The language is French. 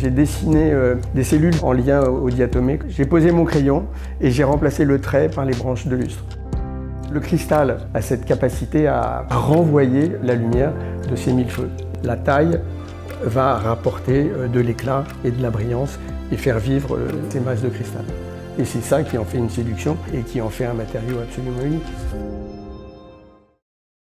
J'ai dessiné euh, des cellules en lien au diatomée. J'ai posé mon crayon et j'ai remplacé le trait par les branches de lustre. Le cristal a cette capacité à renvoyer la lumière de ses mille feux. La taille va rapporter euh, de l'éclat et de la brillance et faire vivre euh, ces masses de cristal. Et c'est ça qui en fait une séduction et qui en fait un matériau absolument unique.